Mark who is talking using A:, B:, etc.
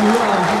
A: 그 귀여워.